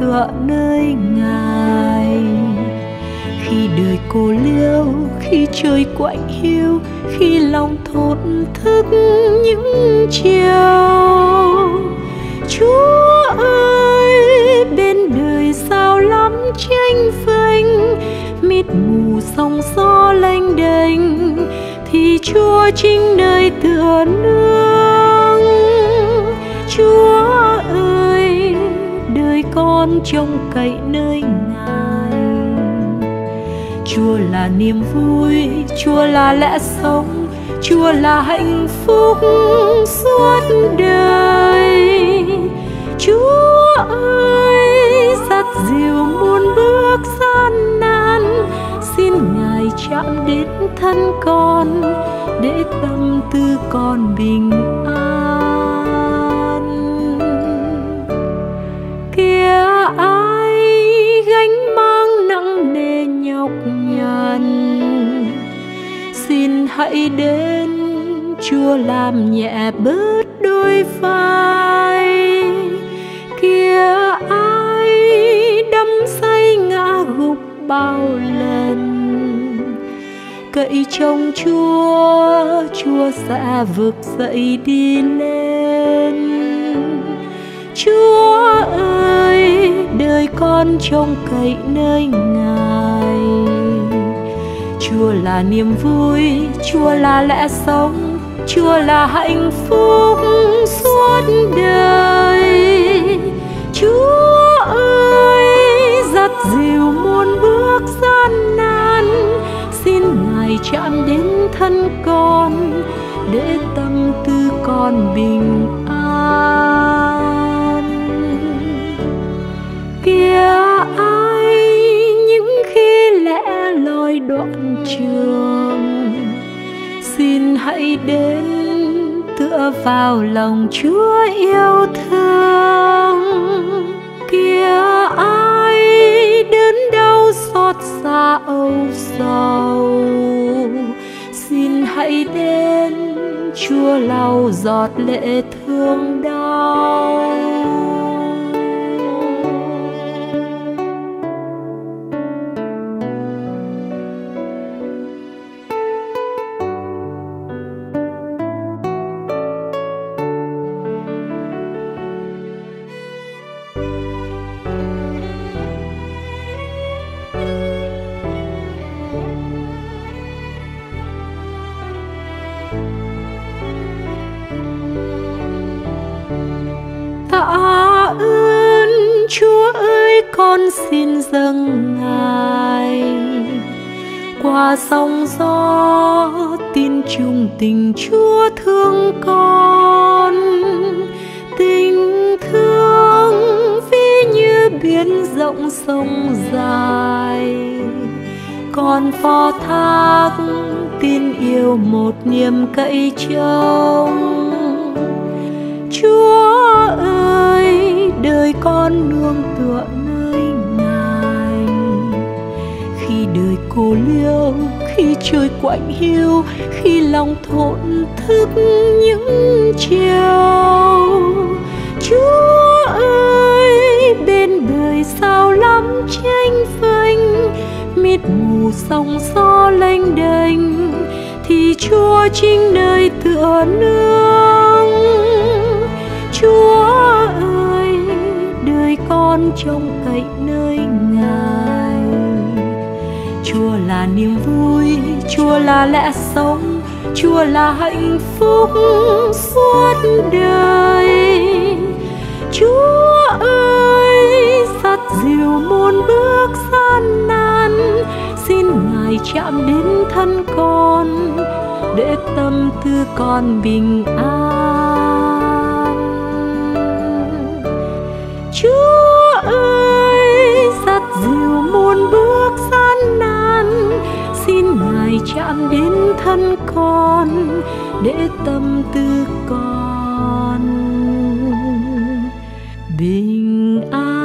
tựa nơi ngài. Khi đời cô liêu, khi trời quạnh hiu, khi lòng thổn thức những chiều. Chúa ơi, bên đời sao lắm tranh vinh mịt mù sóng gió lênh đênh, thì chúa chính nơi tựa nương đời trông cậy nơi ngài. Chúa là niềm vui, chúa là lẽ sống, chúa là hạnh phúc suốt đời. Chúa ơi dắt dìu muôn bước gian nan, xin ngài chạm đến thân con, để tâm tư con bình đến, chúa làm nhẹ bớt đôi vai. Kia ai đắm say ngã gục bao lần. Cậy trong chúa chúa sẽ vực dậy đi lên. Chúa ơi, đời con trông cậy nơi ngài chúa là niềm vui, chúa là lẽ sống, chúa là hạnh phúc suốt đời. Chúa ơi dắt dìu muôn bước gian nan, xin ngài chạm đến thân con để tâm tư con bình đoạn trường. Xin hãy đến tựa vào lòng chúa yêu thương. Kia ai đớn đau xót xa âu sầu. Xin hãy đến chúa lau giọt lệ thương đau. Con xin dâng ngài. Qua sóng gió tin chung tình chúa thương con. Tình thương ví như biển rộng sông dài. Con phó thác tin yêu một niềm cậy trông. Chúa ơi, đời con nương tựa đời cô liêu, khi trời quạnh hiu, khi lòng thổn thức những chiều. Chúa ơi, bên đời sao lắm tranh phanh, mịt mù sóng gió lênh đênh, thì Chúa chính nơi tựa nương Chúa ơi, đời con trông cậy nơi Ngài. Chúa là niềm vui, Chúa là lẽ sống, Chúa là hạnh phúc suốt đời. Chúa ơi, dắt dìu muôn bước gian nan, xin Ngài chạm đến thân con để tâm tư con bình an. Chúa chạm đến thân con để tâm tư con bình an.